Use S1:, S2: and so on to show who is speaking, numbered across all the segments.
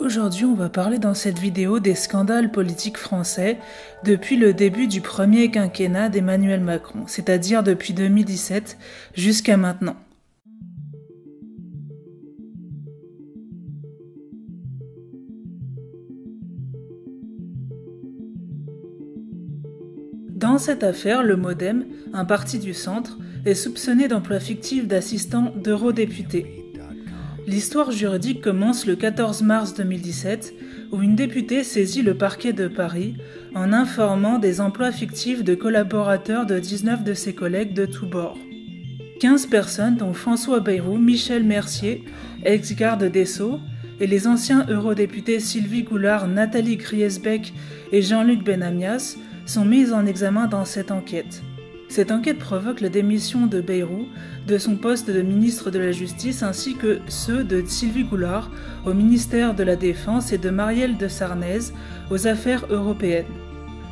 S1: Aujourd'hui, on va parler dans cette vidéo des scandales politiques français depuis le début du premier quinquennat d'Emmanuel Macron, c'est-à-dire depuis 2017 jusqu'à maintenant. Dans cette affaire, le Modem, un parti du centre, est soupçonné d'emploi fictif d'assistant d'eurodéputés. L'histoire juridique commence le 14 mars 2017, où une députée saisit le parquet de Paris en informant des emplois fictifs de collaborateurs de 19 de ses collègues de tous bords. 15 personnes, dont François Bayrou, Michel Mercier, ex-garde des Sceaux, et les anciens eurodéputés Sylvie Goulard, Nathalie Griesbeck et Jean-Luc Benamias, sont mises en examen dans cette enquête. Cette enquête provoque la démission de Bayrou de son poste de ministre de la Justice ainsi que ceux de Sylvie Goulard au ministère de la Défense et de Marielle de Sarnez aux affaires européennes.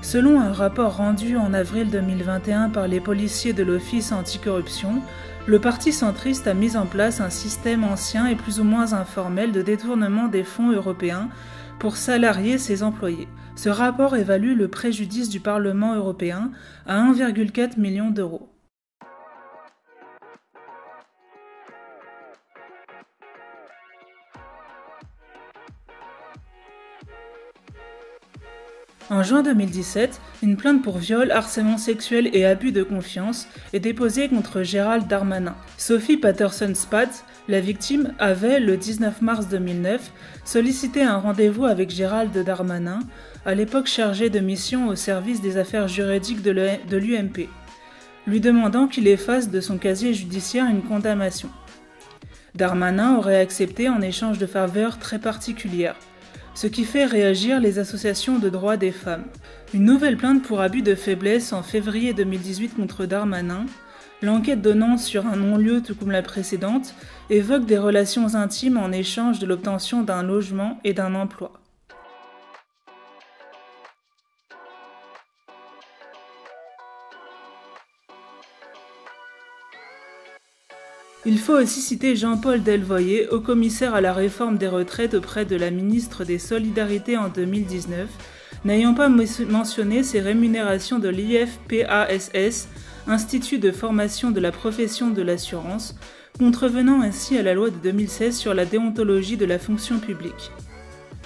S1: Selon un rapport rendu en avril 2021 par les policiers de l'Office anticorruption, le Parti centriste a mis en place un système ancien et plus ou moins informel de détournement des fonds européens pour salarier ses employés. Ce rapport évalue le préjudice du Parlement européen à 1,4 million d'euros. En juin 2017, une plainte pour viol, harcèlement sexuel et abus de confiance est déposée contre Gérald Darmanin. Sophie Patterson-Spatz, la victime, avait, le 19 mars 2009, sollicité un rendez-vous avec Gérald Darmanin, à l'époque chargé de mission au service des affaires juridiques de l'UMP, lui demandant qu'il efface de son casier judiciaire une condamnation. Darmanin aurait accepté en échange de faveurs très particulières ce qui fait réagir les associations de droits des femmes. Une nouvelle plainte pour abus de faiblesse en février 2018 contre Darmanin, l'enquête donnant sur un non-lieu tout comme la précédente, évoque des relations intimes en échange de l'obtention d'un logement et d'un emploi. Il faut aussi citer Jean-Paul Delvoyer, haut commissaire à la réforme des retraites auprès de la ministre des Solidarités en 2019, n'ayant pas mentionné ses rémunérations de l'IFPASS, Institut de formation de la profession de l'assurance, contrevenant ainsi à la loi de 2016 sur la déontologie de la fonction publique.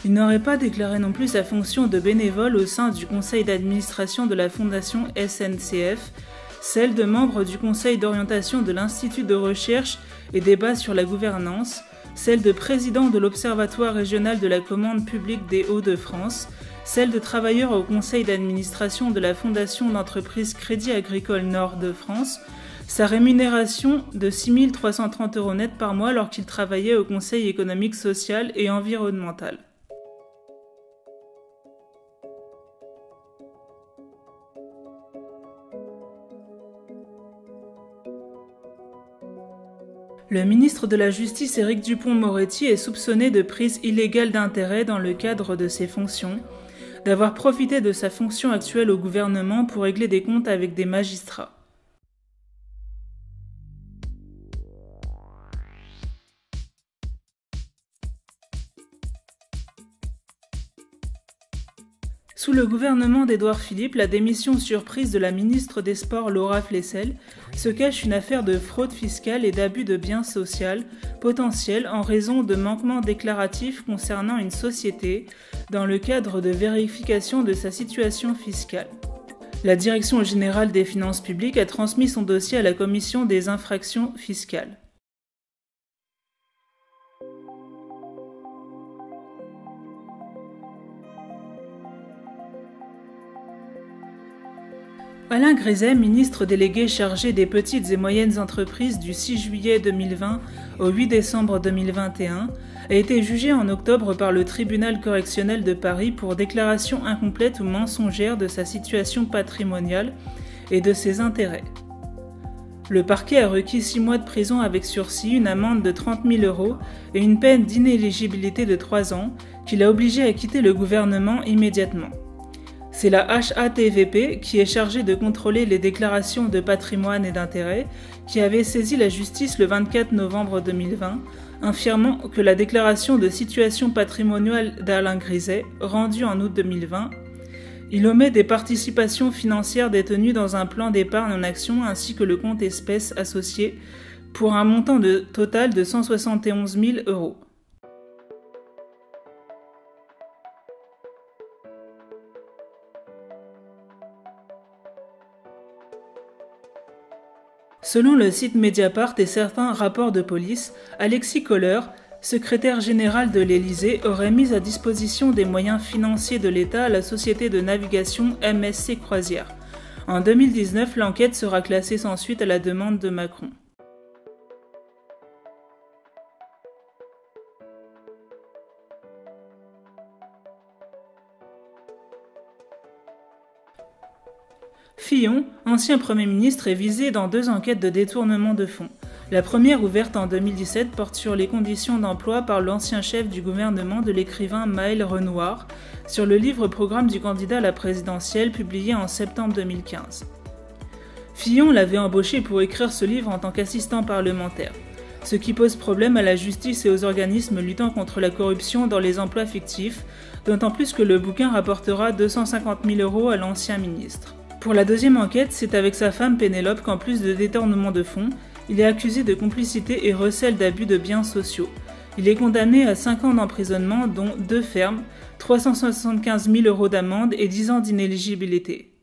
S1: Il n'aurait pas déclaré non plus sa fonction de bénévole au sein du conseil d'administration de la fondation SNCF, celle de membres du Conseil d'orientation de l'Institut de recherche et débat sur la gouvernance, celle de président de l'Observatoire régional de la commande publique des Hauts-de-France, celle de travailleur au conseil d'administration de la Fondation d'entreprise Crédit Agricole Nord de France, sa rémunération de 6 330 euros net par mois alors qu'il travaillait au Conseil économique, social et environnemental. Le ministre de la Justice Éric Dupont-Moretti est soupçonné de prise illégale d'intérêt dans le cadre de ses fonctions, d'avoir profité de sa fonction actuelle au gouvernement pour régler des comptes avec des magistrats. Sous le gouvernement d'Édouard Philippe, la démission surprise de la ministre des Sports Laura Flessel se cache une affaire de fraude fiscale et d'abus de biens sociaux potentiels en raison de manquements déclaratifs concernant une société dans le cadre de vérification de sa situation fiscale. La Direction générale des finances publiques a transmis son dossier à la Commission des infractions fiscales. Alain Griset, ministre délégué chargé des petites et moyennes entreprises du 6 juillet 2020 au 8 décembre 2021, a été jugé en octobre par le tribunal correctionnel de Paris pour déclaration incomplète ou mensongère de sa situation patrimoniale et de ses intérêts. Le parquet a requis six mois de prison avec sursis, une amende de 30 000 euros et une peine d'inéligibilité de trois ans qui l'a obligé à quitter le gouvernement immédiatement. C'est la HATVP qui est chargée de contrôler les déclarations de patrimoine et d'intérêt qui avait saisi la justice le 24 novembre 2020, affirmant que la déclaration de situation patrimoniale d'Alain Griset, rendue en août 2020, il omet des participations financières détenues dans un plan d'épargne en action ainsi que le compte espèces associé pour un montant de total de 171 000 euros. Selon le site Mediapart et certains rapports de police, Alexis Kohler, secrétaire général de l'Élysée, aurait mis à disposition des moyens financiers de l'État à la société de navigation MSC Croisière. En 2019, l'enquête sera classée sans suite à la demande de Macron. Ancien Premier ministre, est visé dans deux enquêtes de détournement de fonds. La première, ouverte en 2017, porte sur les conditions d'emploi par l'ancien chef du gouvernement de l'écrivain Maël Renoir sur le livre programme du candidat à la présidentielle publié en septembre 2015. Fillon l'avait embauché pour écrire ce livre en tant qu'assistant parlementaire, ce qui pose problème à la justice et aux organismes luttant contre la corruption dans les emplois fictifs, d'autant plus que le bouquin rapportera 250 000 euros à l'ancien ministre. Pour la deuxième enquête, c'est avec sa femme Pénélope qu'en plus de détournement de fonds, il est accusé de complicité et recel d'abus de biens sociaux. Il est condamné à 5 ans d'emprisonnement, dont 2 fermes, 375 000 euros d'amende et 10 ans d'inéligibilité.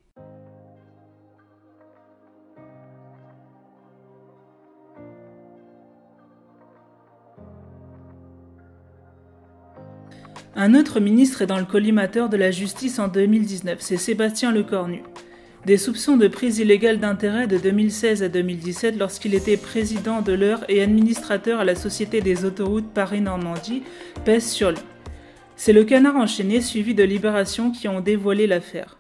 S1: Un autre ministre est dans le collimateur de la justice en 2019, c'est Sébastien Lecornu. Des soupçons de prise illégale d'intérêt de 2016 à 2017 lorsqu'il était président de l'heure et administrateur à la Société des autoroutes Paris-Normandie pèsent sur lui. C'est le canard enchaîné suivi de Libération qui ont dévoilé l'affaire.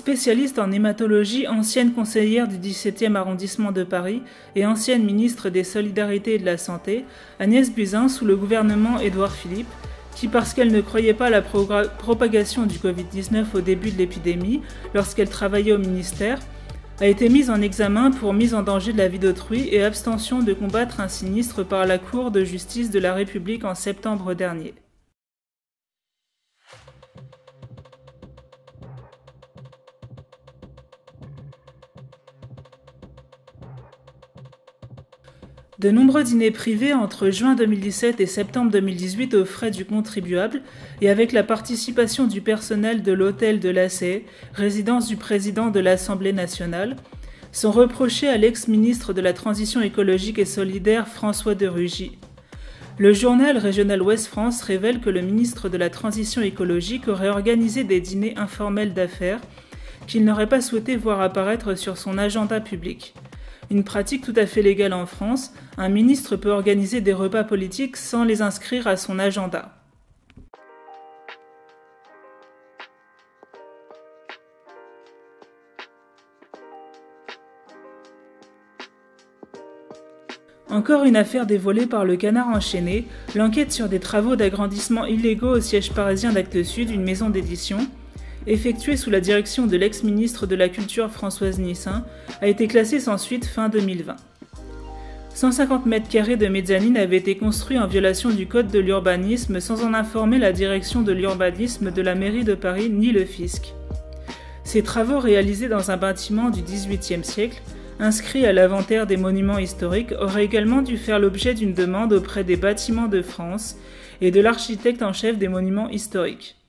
S1: Spécialiste en hématologie, ancienne conseillère du 17e arrondissement de Paris et ancienne ministre des Solidarités et de la Santé, Agnès Buzyn, sous le gouvernement Édouard Philippe, qui, parce qu'elle ne croyait pas à la propagation du Covid-19 au début de l'épidémie, lorsqu'elle travaillait au ministère, a été mise en examen pour mise en danger de la vie d'autrui et abstention de combattre un sinistre par la Cour de justice de la République en septembre dernier. De nombreux dîners privés entre juin 2017 et septembre 2018 aux frais du contribuable et avec la participation du personnel de l'hôtel de l'ACE, résidence du président de l'Assemblée nationale, sont reprochés à l'ex-ministre de la Transition écologique et solidaire François de Rugy. Le journal régional Ouest France révèle que le ministre de la Transition écologique aurait organisé des dîners informels d'affaires qu'il n'aurait pas souhaité voir apparaître sur son agenda public une pratique tout à fait légale en France, un ministre peut organiser des repas politiques sans les inscrire à son agenda. Encore une affaire dévoilée par le canard enchaîné, l'enquête sur des travaux d'agrandissement illégaux au siège parisien d'Actes Sud, une maison d'édition, effectué sous la direction de l'ex-ministre de la Culture Françoise Nissin, a été classé sans suite fin 2020. 150 mètres carrés de mezzanine avaient été construits en violation du Code de l'urbanisme sans en informer la direction de l'urbanisme de la mairie de Paris ni le fisc. Ces travaux réalisés dans un bâtiment du XVIIIe siècle, inscrit à l'inventaire des monuments historiques, auraient également dû faire l'objet d'une demande auprès des bâtiments de France et de l'architecte en chef des monuments historiques.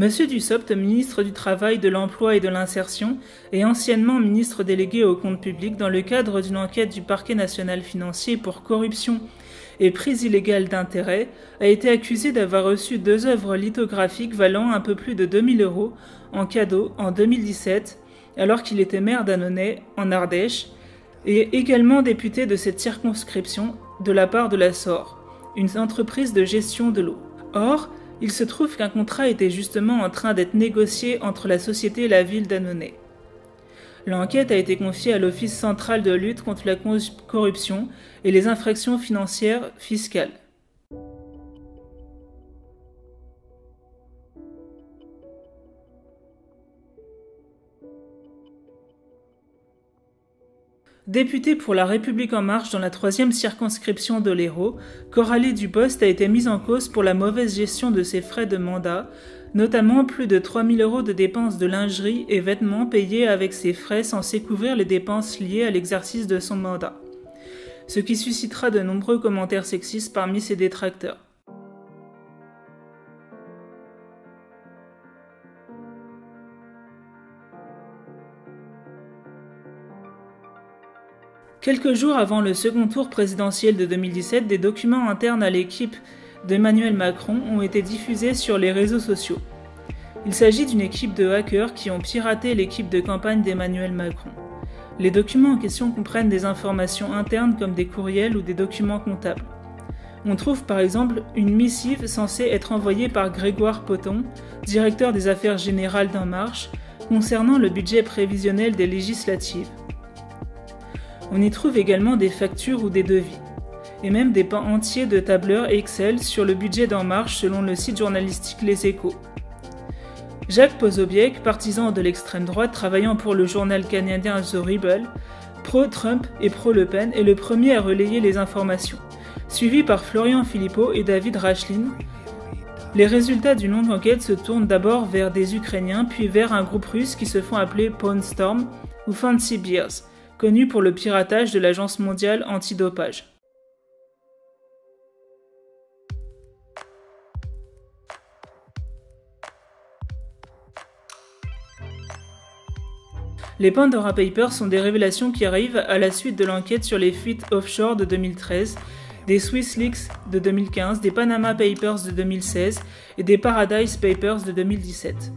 S1: Monsieur Dussopt, ministre du Travail, de l'Emploi et de l'Insertion, et anciennement ministre délégué au compte public dans le cadre d'une enquête du parquet national financier pour corruption et prise illégale d'intérêt, a été accusé d'avoir reçu deux œuvres lithographiques valant un peu plus de 2000 euros en cadeau en 2017, alors qu'il était maire d'Annonay, en Ardèche, et également député de cette circonscription de la part de la SOR, une entreprise de gestion de l'eau. Or, il se trouve qu'un contrat était justement en train d'être négocié entre la société et la ville d'Annonay. L'enquête a été confiée à l'Office central de lutte contre la corruption et les infractions financières fiscales. Députée pour La République en marche dans la troisième circonscription de l'Hérault, Coralie Dupost a été mise en cause pour la mauvaise gestion de ses frais de mandat, notamment plus de 3000 euros de dépenses de lingerie et vêtements payés avec ses frais censés couvrir les dépenses liées à l'exercice de son mandat. Ce qui suscitera de nombreux commentaires sexistes parmi ses détracteurs. Quelques jours avant le second tour présidentiel de 2017, des documents internes à l'équipe d'Emmanuel Macron ont été diffusés sur les réseaux sociaux. Il s'agit d'une équipe de hackers qui ont piraté l'équipe de campagne d'Emmanuel Macron. Les documents en question comprennent des informations internes comme des courriels ou des documents comptables. On trouve par exemple une missive censée être envoyée par Grégoire Poton, directeur des affaires générales d'En Marche, concernant le budget prévisionnel des législatives. On y trouve également des factures ou des devis, et même des pans entiers de tableurs Excel sur le budget d'En Marche selon le site journalistique Les Échos. Jacques Pozobiec, partisan de l'extrême droite travaillant pour le journal canadien The Rebel, pro-Trump et pro-Le Pen, est le premier à relayer les informations, suivi par Florian Philippot et David Rachlin. Les résultats d'une longue enquête se tournent d'abord vers des Ukrainiens, puis vers un groupe russe qui se font appeler Pawn Storm ou Fancy Beers, connu pour le piratage de l'Agence mondiale antidopage. Les Pandora Papers sont des révélations qui arrivent à la suite de l'enquête sur les fuites offshore de 2013, des Swiss Leaks de 2015, des Panama Papers de 2016 et des Paradise Papers de 2017.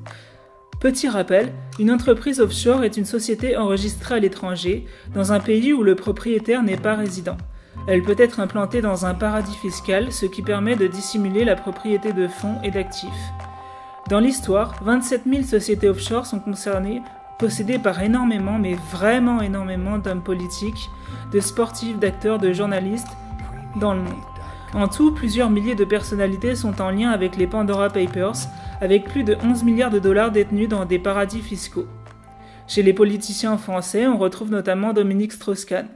S1: Petit rappel, une entreprise offshore est une société enregistrée à l'étranger, dans un pays où le propriétaire n'est pas résident. Elle peut être implantée dans un paradis fiscal, ce qui permet de dissimuler la propriété de fonds et d'actifs. Dans l'histoire, 27 000 sociétés offshore sont concernées, possédées par énormément, mais vraiment énormément d'hommes politiques, de sportifs, d'acteurs, de journalistes dans le monde. En tout, plusieurs milliers de personnalités sont en lien avec les Pandora Papers, avec plus de 11 milliards de dollars détenus dans des paradis fiscaux. Chez les politiciens français, on retrouve notamment Dominique Strauss-Kahn.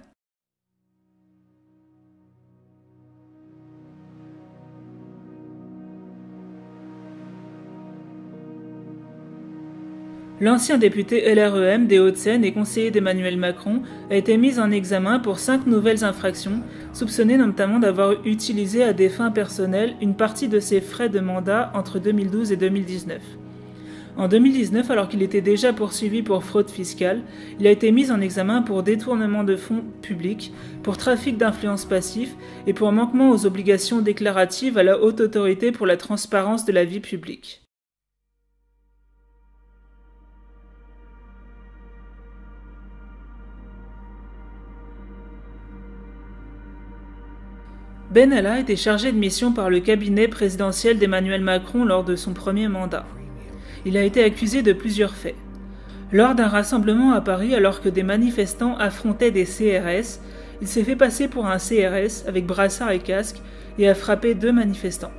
S1: L'ancien député LREM des Hauts-de-Seine et conseiller d'Emmanuel Macron a été mis en examen pour cinq nouvelles infractions, soupçonné notamment d'avoir utilisé à des fins personnelles une partie de ses frais de mandat entre 2012 et 2019. En 2019, alors qu'il était déjà poursuivi pour fraude fiscale, il a été mis en examen pour détournement de fonds publics, pour trafic d'influence passif et pour manquement aux obligations déclaratives à la haute autorité pour la transparence de la vie publique. Benalla était chargé de mission par le cabinet présidentiel d'Emmanuel Macron lors de son premier mandat. Il a été accusé de plusieurs faits. Lors d'un rassemblement à Paris alors que des manifestants affrontaient des CRS, il s'est fait passer pour un CRS avec brassard et casque et a frappé deux manifestants.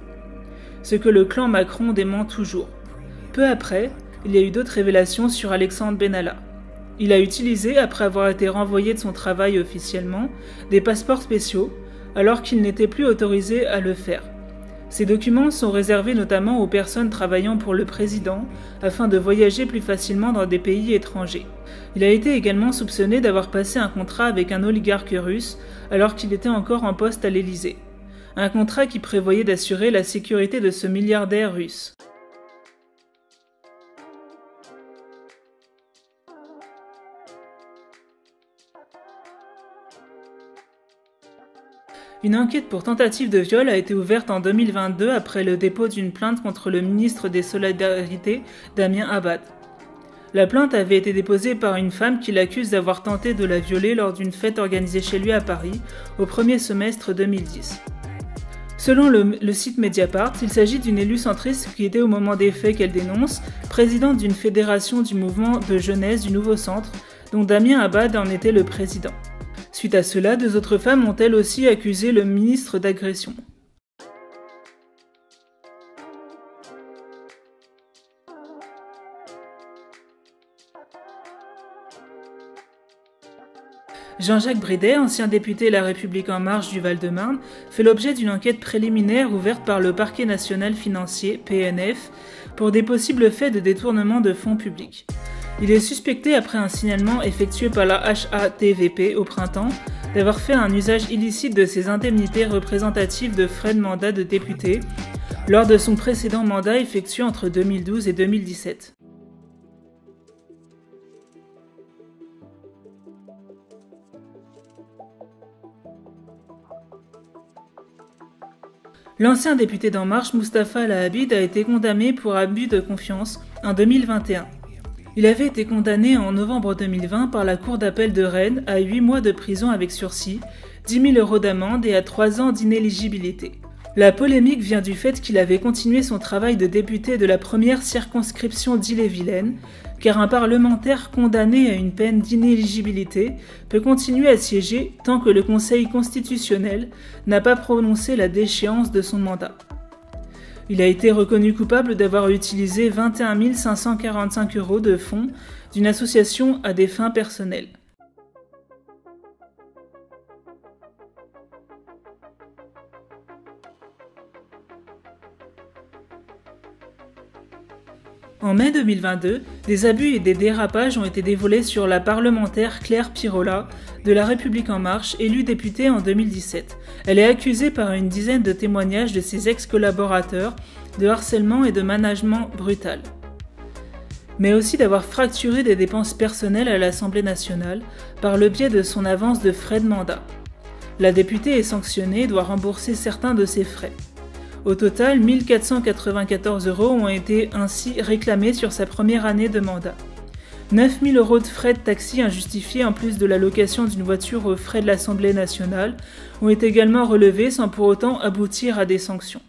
S1: Ce que le clan Macron dément toujours. Peu après, il y a eu d'autres révélations sur Alexandre Benalla. Il a utilisé, après avoir été renvoyé de son travail officiellement, des passeports spéciaux alors qu'il n'était plus autorisé à le faire. Ces documents sont réservés notamment aux personnes travaillant pour le président afin de voyager plus facilement dans des pays étrangers. Il a été également soupçonné d'avoir passé un contrat avec un oligarque russe alors qu'il était encore en poste à l'Élysée. Un contrat qui prévoyait d'assurer la sécurité de ce milliardaire russe. Une enquête pour tentative de viol a été ouverte en 2022 après le dépôt d'une plainte contre le ministre des Solidarités, Damien Abad. La plainte avait été déposée par une femme qui l'accuse d'avoir tenté de la violer lors d'une fête organisée chez lui à Paris au premier semestre 2010. Selon le, site Mediapart, il s'agit d'une élue centriste qui était au moment des faits qu'elle dénonce, présidente d'une fédération du mouvement de jeunesse du Nouveau Centre, dont Damien Abad en était le président. Suite à cela, deux autres femmes ont elles aussi accusé le ministre d'agression. Jean-Jacques Bridet, ancien député La République en marche du Val-de-Marne, fait l'objet d'une enquête préliminaire ouverte par le parquet national financier, PNF, pour des possibles faits de détournement de fonds publics. Il est suspecté, après un signalement effectué par la HATVP au printemps, d'avoir fait un usage illicite de ses indemnités représentatives de frais de mandat de député lors de son précédent mandat effectué entre 2012 et 2017. L'ancien député d'En Marche, Mustapha Lahabid, a été condamné pour abus de confiance en 2021. Il avait été condamné en novembre 2020 par la Cour d'appel de Rennes à 8 mois de prison avec sursis, 10 000 euros d'amende et à 3 ans d'inéligibilité. La polémique vient du fait qu'il avait continué son travail de député de la première circonscription d'Ille-et-Vilaine, car un parlementaire condamné à une peine d'inéligibilité peut continuer à siéger tant que le Conseil constitutionnel n'a pas prononcé la déchéance de son mandat. Il a été reconnu coupable d'avoir utilisé 21 545 euros de fonds d'une association à des fins personnelles. En mai 2022, des abus et des dérapages ont été dévoilés sur la parlementaire Claire Pirola de La République en marche, élue députée en 2017. Elle est accusée par une dizaine de témoignages de ses ex-collaborateurs de harcèlement et de management brutal. Mais aussi d'avoir fracturé des dépenses personnelles à l'Assemblée nationale par le biais de son avance de frais de mandat. La députée est sanctionnée et doit rembourser certains de ses frais. Au total, 1494 euros ont été ainsi réclamés sur sa première année de mandat. 9000 euros de frais de taxi injustifiés en plus de la location d'une voiture aux frais de l'Assemblée nationale ont été également relevés sans pour autant aboutir à des sanctions.